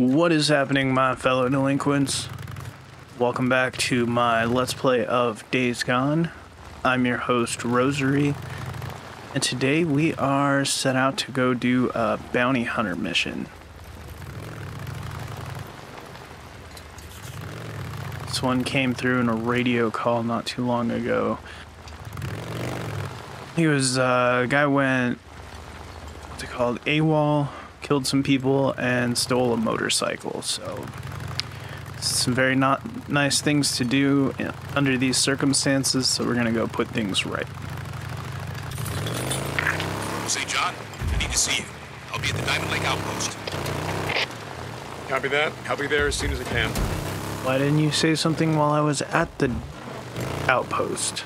What is happening, my fellow delinquents? Welcome back to my Let's Play of Days Gone. I'm your host, Rosary, and today we are set out to go do a bounty hunter mission. This one came through in a radio call not too long ago. He was, uh, guy went, what's it called, AWOL, killed some people, and stole a motorcycle, so some very not nice things to do under these circumstances, so we're gonna go put things right. St. John, I need to see you. I'll be at the Diamond Lake Outpost. Copy that. I'll be there as soon as I can. Why didn't you say something while I was at the outpost?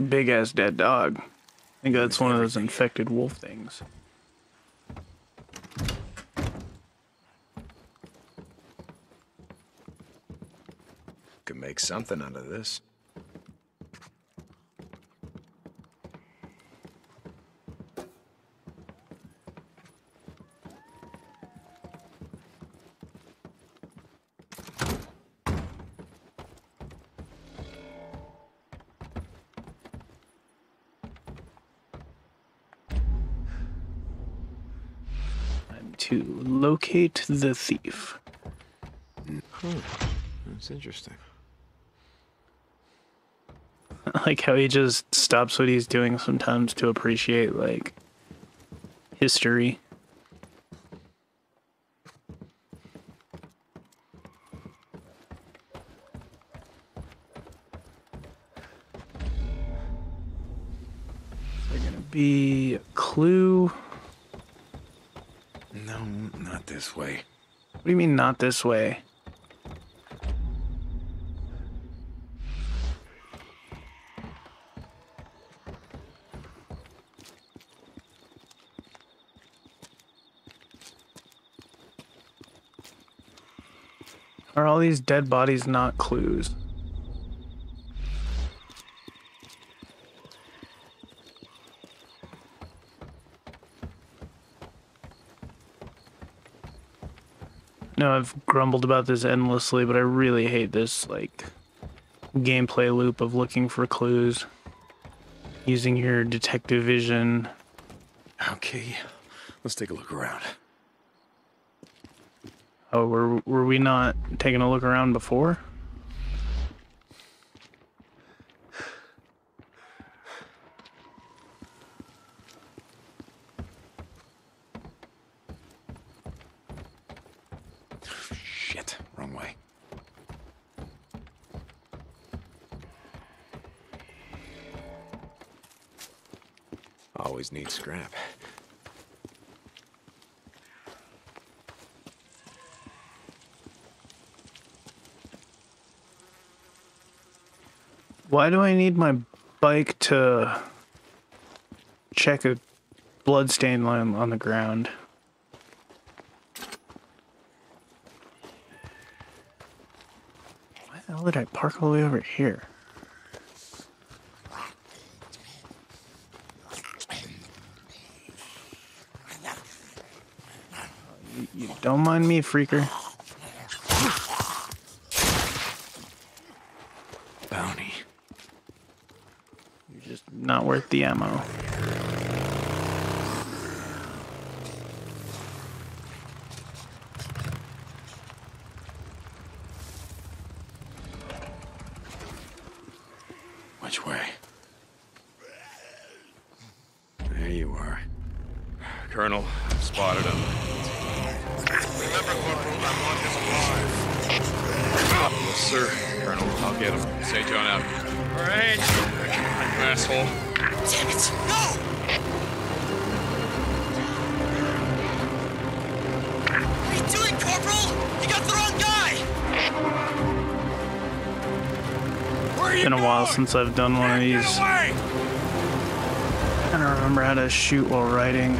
A big ass dead dog. I think that's one of those infected wolf things. Could make something out of this. To locate the thief. Hmm, that's interesting. I like how he just stops what he's doing sometimes to appreciate like history. Is there gonna be a clue? No, not this way. What do you mean not this way? Are all these dead bodies not clues? No, I've grumbled about this endlessly, but I really hate this like gameplay loop of looking for clues, using your detective vision. Okay, let's take a look around. Oh, were were we not taking a look around before? Shit, wrong way. Always need scrap. Why do I need my bike to check a bloodstain line on the ground? Why the hell did I park all the way over here? Don't mind me, freaker. Bounty. You're just not worth the ammo. Which way? There you are. Colonel, spotted him. Remember, Corporal, I want him alive. Yes, sir. Colonel, I'll get him. St. John out. All right. You asshole. Damn it! No! What are you doing, Corporal? You got the wrong guy! Where are you Been a while since I've done one of these. I don't remember how to shoot while riding.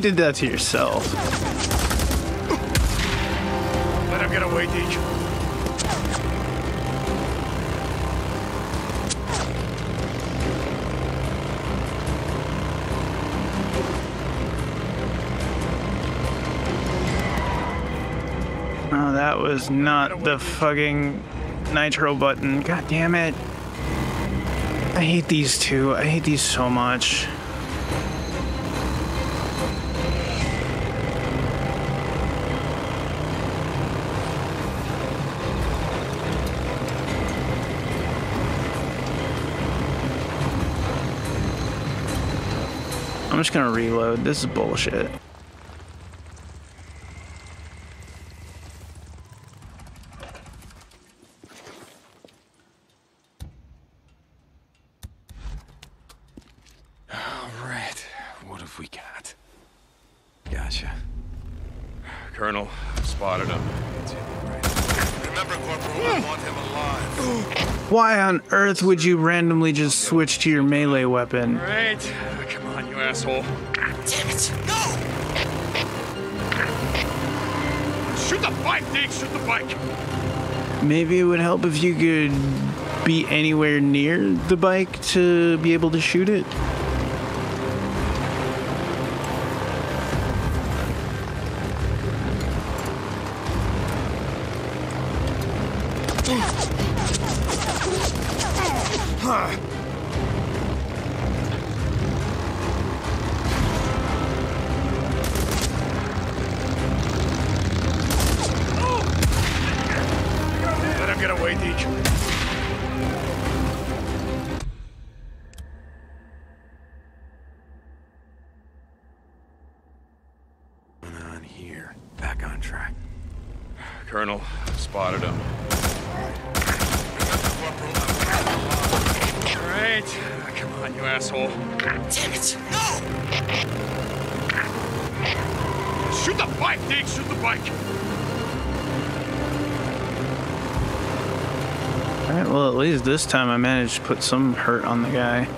You did that to yourself. Let him get away, Deej. Oh, that was not the fucking nitro button. God damn it. I hate these two. I hate these so much. Just gonna reload. This is bullshit. All right. What have we got? Gotcha. Colonel, I've spotted him. It's him, right? Remember, Corporal, I hmm. want him alive. Why on earth would you randomly just switch to your melee weapon? Right. Come on, you asshole. Damn it! No! Shoot the bike, Deej! Shoot the bike! Maybe it would help if you could be anywhere near the bike to be able to shoot it. Let him get. Going on here. Back on track. Colonel, I've spotted him. Remember, Corporal, I want him alive. Right. Come on, you asshole. Damn it! No! Shoot the bike, Deej! Shoot the bike! Alright, well, at least this time I managed to put some hurt on the guy.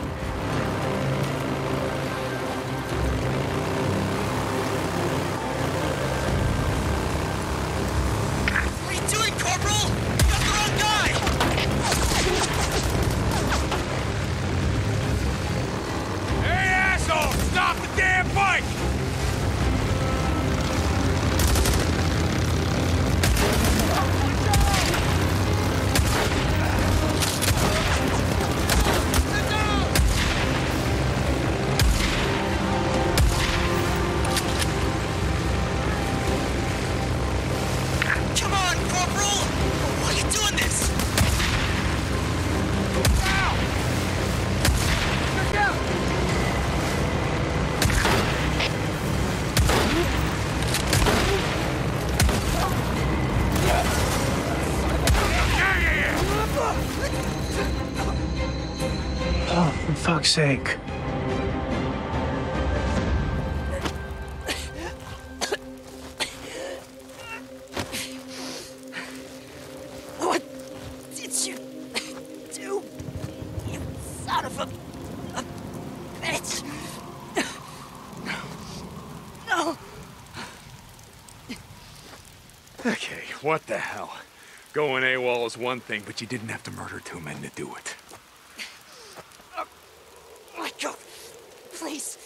Sake. What did you do? You son of a, a bitch! No! Okay, what the hell? Going AWOL is one thing, but you didn't have to murder two men to do it. Michael, please,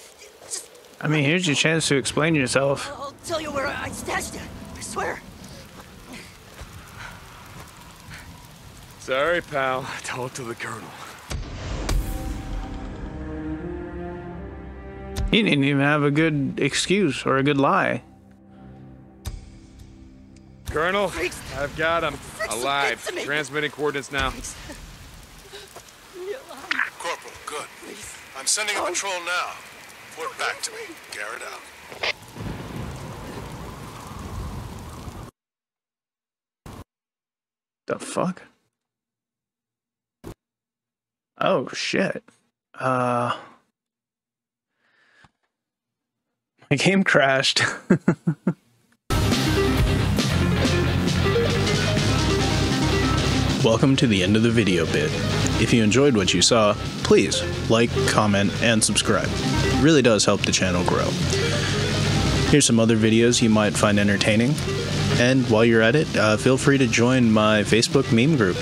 just I mean, here's your chance to explain yourself. I'll tell you where I stashed it. I swear. Sorry, pal. Tell it to the colonel. He didn't even have a good excuse or a good lie. Colonel, Freaks. I've got him. Freaks Alive. to. Transmitting coordinates now. Corporal, good. I'm sending a oh. patrol now. Report back to me. Garrett out. The fuck? Oh shit. Uh my game crashed. Welcome to the end of the video bit. If you enjoyed what you saw, please like, comment, and subscribe. Really does help the channel grow. Here's some other videos you might find entertaining. And while you're at it, uh, feel free to join my Facebook meme group.